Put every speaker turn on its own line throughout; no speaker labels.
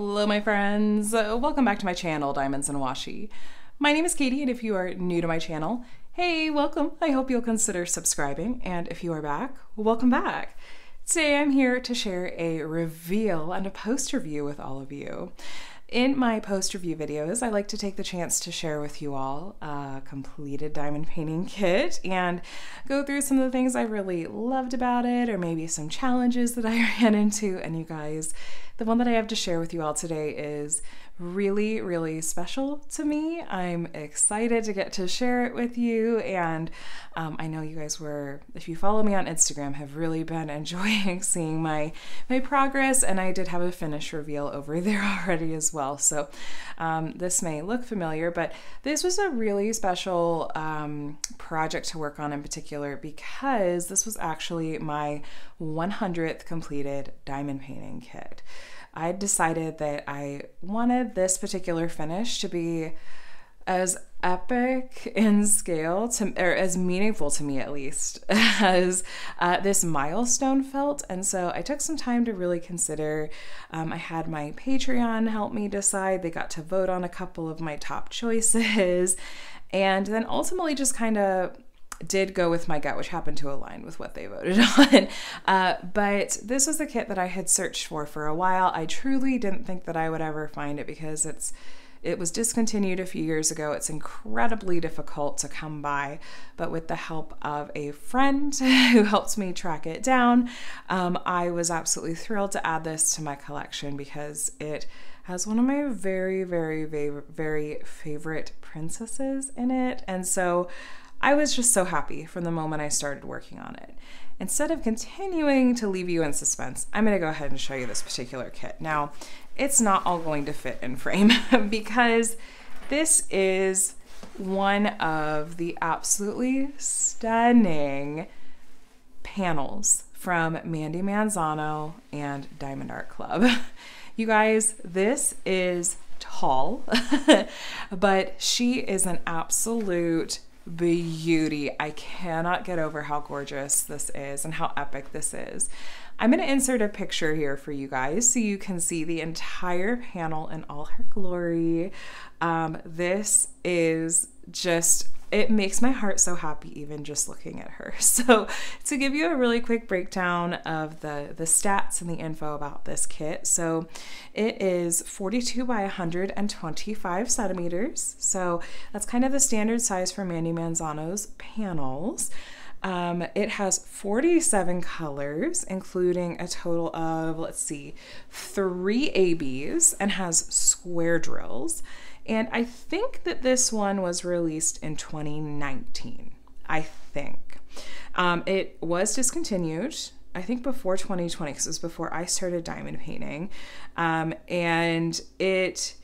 Hello, my friends. Welcome back to my channel, Diamonds and Washi. My name is Katie, and if you are new to my channel, hey, welcome. I hope you'll consider subscribing, and if you are back, welcome back. Today I'm here to share a reveal and a post review with all of you. In my post review videos, I like to take the chance to share with you all a completed diamond painting kit and go through some of the things I really loved about it, or maybe some challenges that I ran into. And you guys, the one that I have to share with you all today is really, really special to me. I'm excited to get to share it with you. And um, I know you guys were, if you follow me on Instagram, have really been enjoying seeing my my progress. And I did have a finish reveal over there already as well. So um, this may look familiar, but this was a really special um, project to work on in particular because this was actually my 100th completed diamond painting kit. I decided that I wanted this particular finish to be as epic in scale to or as meaningful to me at least as uh, this milestone felt. And so i took some time to really consider um, i had my patreon help me decide. They got to vote on a couple of my top choices. And then ultimately just kind of did go with my gut, which happened to align with what they voted on. Uh, but this was the kit that I had searched for for a while. I truly didn't think that I would ever find it because it's it was discontinued a few years ago. It's incredibly difficult to come by, but with the help of a friend who helped me track it down, um, I was absolutely thrilled to add this to my collection because it has one of my very, very, very, very favorite princesses in it. And so I was just so happy from the moment I started working on it. Instead of continuing to leave you in suspense, I'm going to go ahead and show you this particular kit. Now, it's not all going to fit in frame because this is one of the absolutely stunning panels from Mandie Manzano and Diamond Art Club. You guys, this is tall, but she is an absolute beauty. I cannot get over how gorgeous this is and how epic this is. I'm going to insert a picture here for you guys so you can see the entire panel in all her glory. Um, this is just it makes my heart so happy even just looking at her. So to give you a really quick breakdown of the, the stats and the info about this kit. So it is 42 by 125 centimeters. So that's kind of the standard size for Mandie Manzano's panels. Um, it has 47 colors, including a total of, let's see, three ABs and has square drills. And I think that this one was released in 2019. I think. Um, it was discontinued. I think before 2020, because it was before I started diamond painting. Um, and it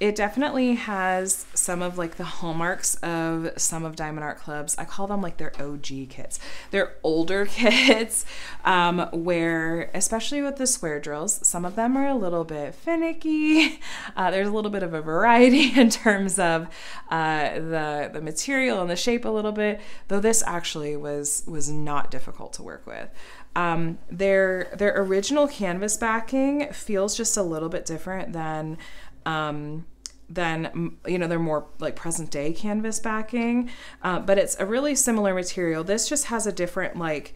it definitely has some of like the hallmarks of some of Diamond Art Club's. I call them like their OG kits. They're older kits um, where, especially with the square drills, some of them are a little bit finicky. Uh, there's a little bit of a variety in terms of uh, the the material and the shape a little bit. Though this actually was was not difficult to work with. Um, their their original canvas backing feels just a little bit different than um, than you know they're more like present day canvas backing. Uh, but it's a really similar material. This just has a different like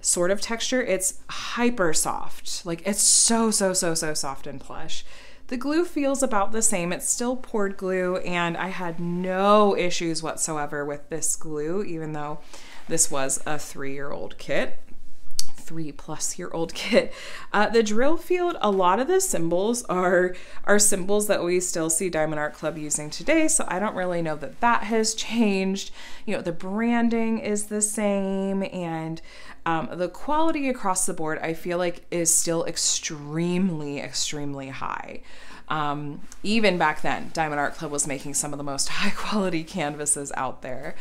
sort of texture. It's hyper soft. Like it's so so so so soft and plush. The glue feels about the same. It's still poured glue and i had no issues whatsoever with this glue even though this was a three year old kit three plus year old kit. Uh, the drill field, a lot of the symbols are are symbols that we still see Diamond Art Club using today. So I don't really know that that has changed. You know, the branding is the same and um, the quality across the board, I feel like, is still extremely, extremely high. Um, even back then, Diamond Art Club was making some of the most high quality canvases out there.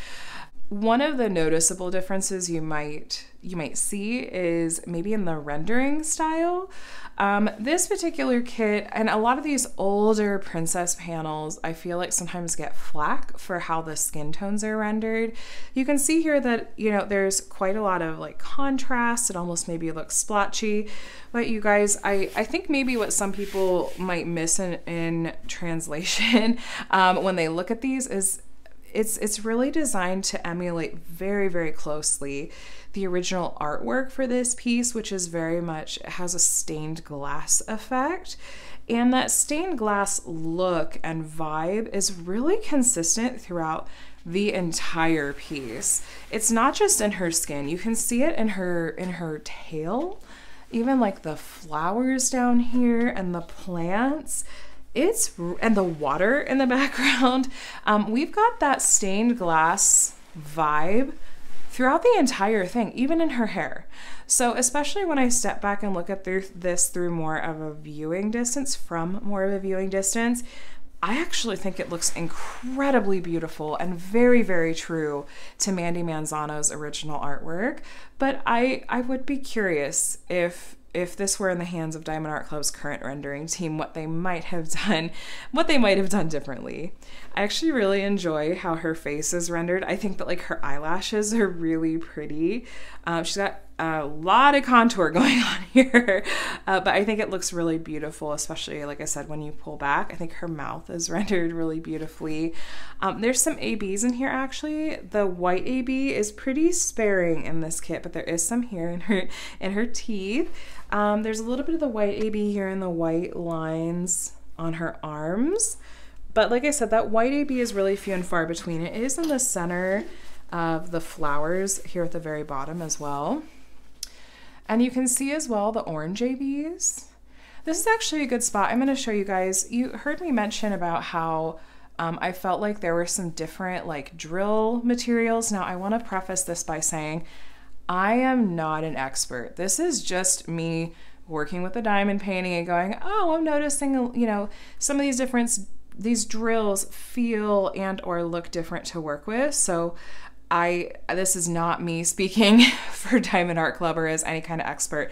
One of the noticeable differences you might you might see is maybe in the rendering style. Um, this particular kit and a lot of these older princess panels, I feel like sometimes get flack for how the skin tones are rendered. You can see here that, you know, there's quite a lot of like contrast. It almost maybe looks splotchy. But you guys, I, I think maybe what some people might miss in, in translation um, when they look at these is it's it's really designed to emulate very very closely the original artwork for this piece which is very much has a stained glass effect. And that stained glass look and vibe is really consistent throughout the entire piece. It's not just in her skin. You can see it in her in her tail even like the flowers down here and the plants it's and the water in the background. Um, we've got that stained glass vibe throughout the entire thing, even in her hair. So, especially when I step back and look at through this through more of a viewing distance, from more of a viewing distance, I actually think it looks incredibly beautiful and very, very true to Mandie Manzano's original artwork. But I, I would be curious if if this were in the hands of Diamond Art Club's current rendering team, what they might have done, what they might have done differently. I actually really enjoy how her face is rendered. I think that like her eyelashes are really pretty. Um, she's got a lot of contour going on here, uh, but I think it looks really beautiful, especially like I said, when you pull back. I think her mouth is rendered really beautifully. Um, there's some ABs in here actually. The white AB is pretty sparing in this kit, but there is some here in her in her teeth. Um, there's a little bit of the white AB here in the white lines on her arms. But like I said, that white AB is really few and far between. It is in the center of the flowers here at the very bottom as well. And you can see as well the orange ABs. This is actually a good spot. I'm going to show you guys. You heard me mention about how um, I felt like there were some different like drill materials. Now I want to preface this by saying I am not an expert. This is just me working with the diamond painting and going, oh, I'm noticing, you know, some of these different these drills feel and or look different to work with. So I this is not me speaking for Diamond Art Club or as any kind of expert.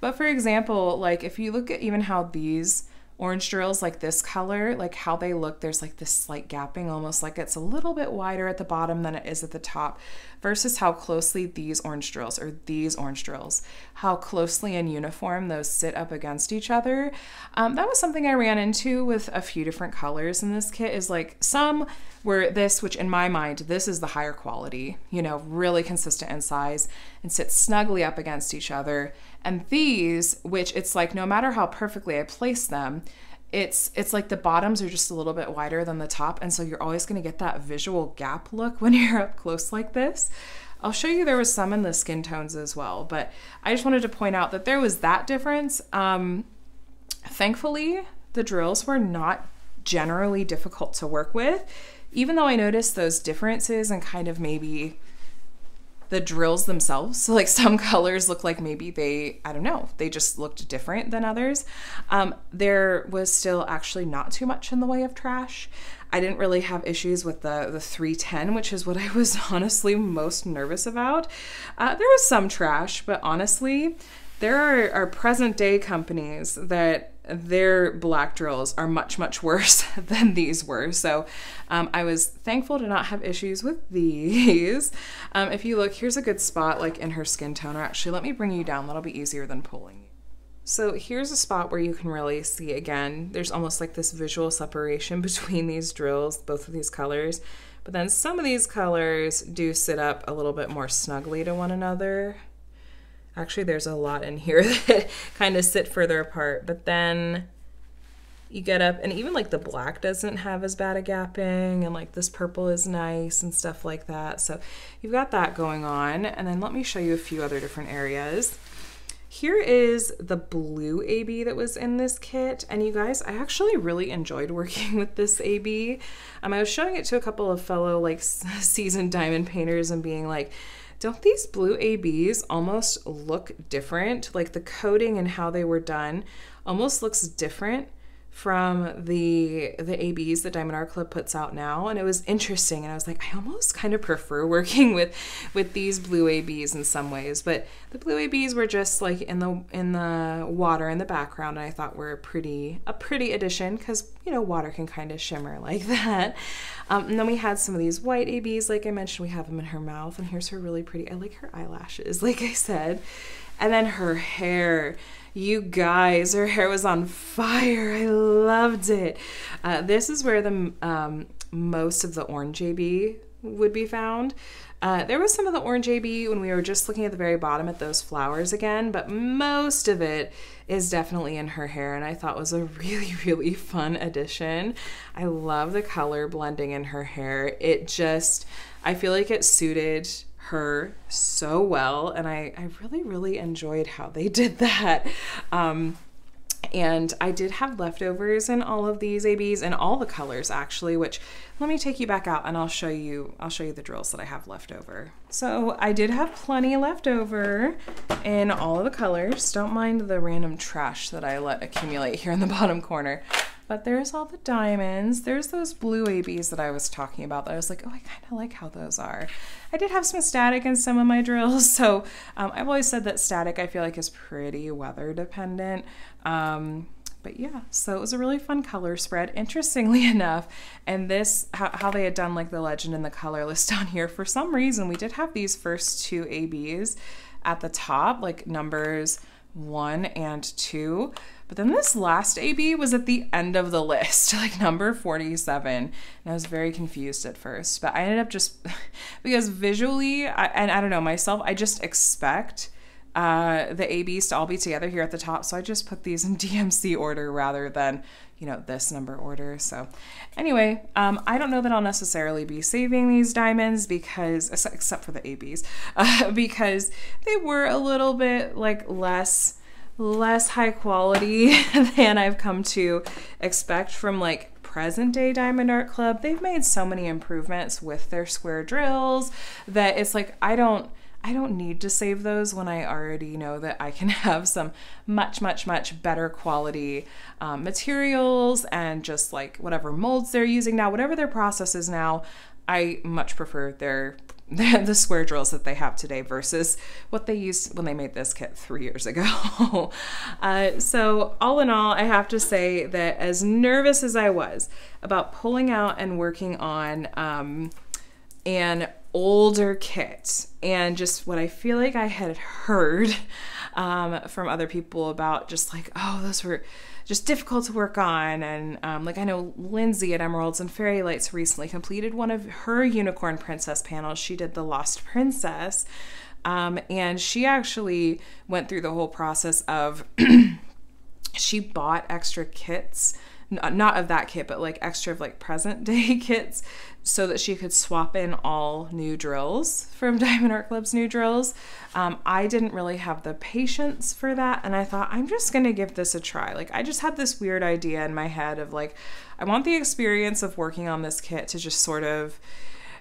But for example, like if you look at even how these orange drills like this color, like how they look, there's like this slight gapping, almost like it's a little bit wider at the bottom than it is at the top, versus how closely these orange drills or these orange drills, how closely in uniform those sit up against each other. Um, that was something I ran into with a few different colors in this kit is like some were this, which in my mind, this is the higher quality, you know, really consistent in size and sit snugly up against each other. And these, which it's like no matter how perfectly I place them, it's it's like the bottoms are just a little bit wider than the top and so you're always going to get that visual gap look when you're up close like this. I'll show you there was some in the skin tones as well, but I just wanted to point out that there was that difference. Um, thankfully, the drills were not generally difficult to work with, even though I noticed those differences and kind of maybe the drills themselves. So, like some colors look like maybe they, I don't know, they just looked different than others. Um, there was still actually not too much in the way of trash. I didn't really have issues with the, the 310, which is what I was honestly most nervous about. Uh, there was some trash, but honestly, there are, are present day companies that their black drills are much, much worse than these were. So um, I was thankful to not have issues with these. Um, if you look, here's a good spot like in her skin tone, or actually let me bring you down. That'll be easier than pulling you. So here's a spot where you can really see again, there's almost like this visual separation between these drills, both of these colors. But then some of these colors do sit up a little bit more snugly to one another. Actually, there's a lot in here that kind of sit further apart, but then you get up and even like the black doesn't have as bad a gapping and like this purple is nice and stuff like that. So you've got that going on. And then let me show you a few other different areas. Here is the blue AB that was in this kit. And you guys, I actually really enjoyed working with this AB. Um, I was showing it to a couple of fellow like seasoned diamond painters and being like, don't these blue ABs almost look different? Like the coating and how they were done almost looks different from the the ABs that Diamond Art Club puts out now, and it was interesting. And I was like, I almost kind of prefer working with with these blue ABs in some ways, but the blue ABs were just like in the in the water in the background, and I thought were a pretty a pretty addition because you know water can kind of shimmer like that. Um, and then we had some of these white ABs, like I mentioned, we have them in her mouth, and here's her really pretty. I like her eyelashes, like I said, and then her hair you guys, her hair was on fire. I loved it. Uh, this is where the um, most of the orange AB would be found. Uh, there was some of the orange AB when we were just looking at the very bottom at those flowers again, but most of it is definitely in her hair, and I thought was a really, really fun addition. I love the color blending in her hair. It just, I feel like it suited her so well, and I, I really, really enjoyed how they did that. Um, and I did have leftovers in all of these ABs and all the colors actually, which let me take you back out and I'll show you I'll show you the drills that I have left over. So I did have plenty left over in all of the colors. Don't mind the random trash that I let accumulate here in the bottom corner. But there's all the diamonds. There's those blue ABs that I was talking about that I was like, oh, I kind of like how those are. I did have some static in some of my drills. So um, I've always said that static I feel like is pretty weather dependent. Um, but yeah, so it was a really fun color spread. Interestingly enough, and this, how, how, they had done like the legend and the color list down here, for some reason, we did have these first two ABs at the top, like numbers one and two. But then this last AB was at the end of the list, like number 47. And I was very confused at first, but I ended up just because visually, I, and I don't know myself, I just expect uh, the ABs to all be together here at the top. So I just put these in DMC order rather than, you know, this number order. So anyway, um, I don't know that I'll necessarily be saving these diamonds because, except for the ABs, uh, because they were a little bit like less less high quality than I've come to expect from like present day Diamond Art Club. They've made so many improvements with their square drills that it's like I don't I don't need to save those when I already know that I can have some much, much, much better quality um, materials and just like whatever molds they're using now, whatever their process is now. I much prefer their the square drills that they have today versus what they used when they made this kit three years ago. uh, so all in all, I have to say that as nervous as I was about pulling out and working on um, an older kit and just what I feel like I had heard um, from other people about just like, oh, those were just difficult to work on. And um, like I know Lindsay at Emeralds and Fairy Lights recently completed one of her Unicorn Princess panels. She did the Lost Princess. Um, and she actually went through the whole process of she bought extra kits not of that kit, but like extra of like present day kits so that she could swap in all new drills from Diamond Art Club's new drills. Um, I didn't really have the patience for that, and I thought, I'm just gonna give this a try. Like, I just had this weird idea in my head of like, I want the experience of working on this kit to just sort of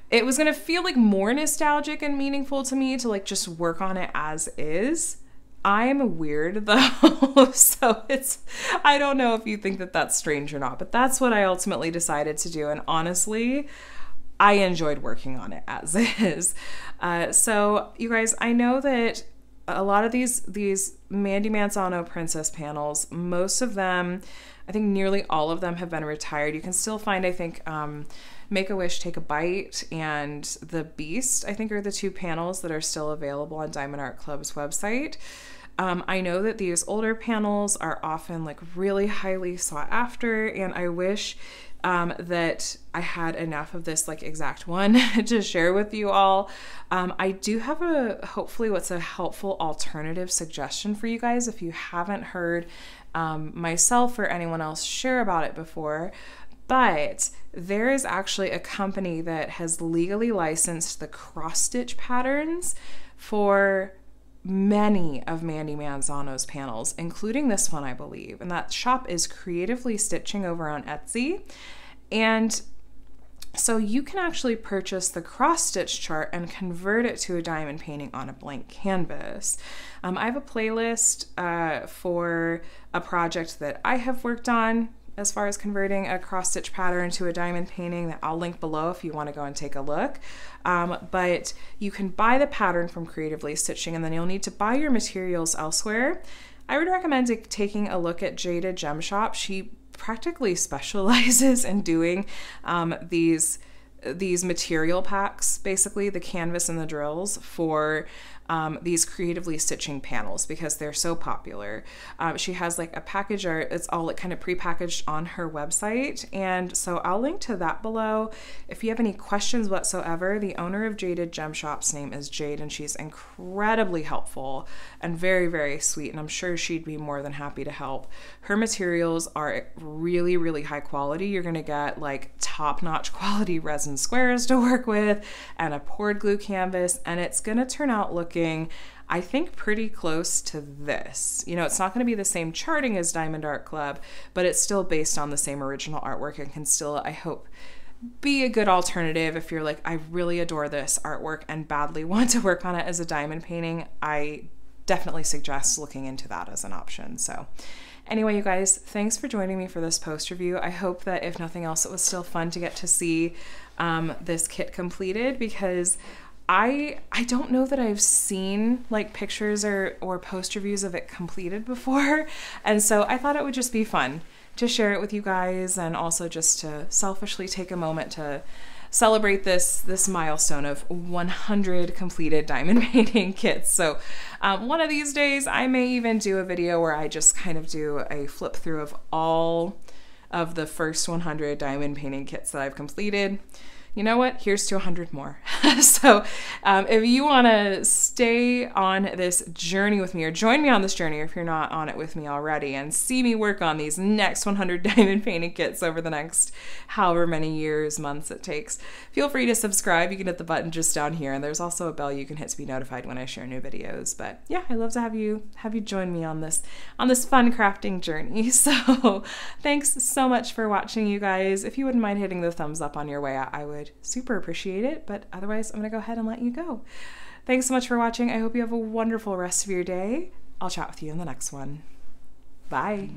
it was gonna feel like more nostalgic and meaningful to me to like just work on it as is I'm weird though, so it's, I don't know if you think that that's strange or not, but that's what I ultimately decided to do. And honestly, I enjoyed working on it as is. Uh, so you guys, I know that a lot of these these Mandie Manzano Princess panels, most of them, I think nearly all of them have been retired. You can still find, I think, um, Make a Wish, Take a Bite, and The Beast, I think are the two panels that are still available on Diamond Art Club's website. Um, I know that these older panels are often like really highly sought after, and I wish um, that I had enough of this like exact one to share with you all. Um, I do have a hopefully what's a helpful alternative suggestion for you guys if you haven't heard um, myself or anyone else share about it before. But there is actually a company that has legally licensed the cross stitch patterns for many of Mandie Manzano's panels, including this one, I believe. And that shop is Creatively Stitching over on Etsy. And so you can actually purchase the cross stitch chart and convert it to a diamond painting on a blank canvas. Um, I have a playlist uh, for a project that I have worked on as far as converting a cross stitch pattern to a diamond painting that I'll link below if you want to go and take a look. Um, but you can buy the pattern from Creatively Stitching and then you'll need to buy your materials elsewhere. I would recommend taking a look at Jaded Gem Shop. She practically specializes in doing um, these these material packs, basically the canvas and the drills for um, these creatively stitching panels because they're so popular. Um, she has like a package art, it's all like kind of prepackaged on her website. And so I'll link to that below. If you have any questions whatsoever, the owner of Jaded Gem Shop's name is Jade, and she's incredibly helpful and very, very sweet. And I'm sure she'd be more than happy to help. Her materials are really, really high quality. You're going to get like top notch quality resin squares to work with and a poured glue canvas, and it's going to turn out looking looking, I think, pretty close to this. You know, it's not going to be the same charting as Diamond Art Club, but it's still based on the same original artwork and can still, I hope, be a good alternative if you're like, I really adore this artwork and badly want to work on it as a diamond painting. I definitely suggest looking into that as an option. So, anyway, you guys, thanks for joining me for this post review. I hope that if nothing else, it was still fun to get to see um, this kit completed because I I don't know that I've seen like pictures or or post reviews of it completed before, and so I thought it would just be fun to share it with you guys, and also just to selfishly take a moment to celebrate this this milestone of 100 completed diamond painting kits. So um, one of these days, I may even do a video where I just kind of do a flip through of all of the first 100 diamond painting kits that I've completed you know what? Here's to 100 more. so, um, if you want to stay on this journey with me or join me on this journey, or if you're not on it with me already, and see me work on these next 100 diamond painting kits over the next however many years, months it takes, feel free to subscribe. You can hit the button just down here, and there's also a bell you can hit to be notified when I share new videos. But yeah, I love to have you have you join me on this on this fun crafting journey. So, thanks so much for watching, you guys. If you wouldn't mind hitting the thumbs up on your way out, I would would super appreciate it. But otherwise, I'm going to go ahead and let you go. Thanks so much for watching. I hope you have a wonderful rest of your day. I'll chat with you in the next one. Bye.